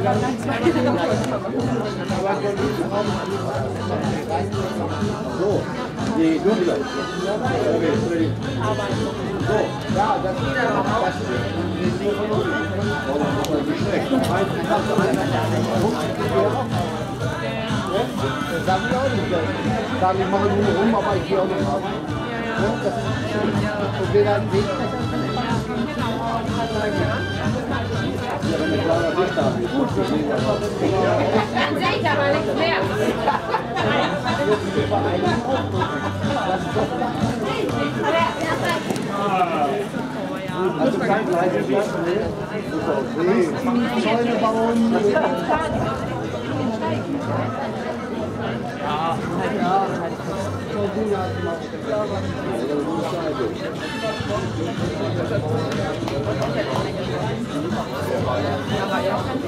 So, die dunkle. So, ja, das ist das ist nicht schlecht. Das sag ich auch nicht. Ich sage, ich mache nur rum, aber ich gehe auch noch raus. Das ist schön. Und wer dann Weg Dann sehe ich aber nichts mehr. Also kein gleiches Platz, ne? Zäune bauen. Ja, ja.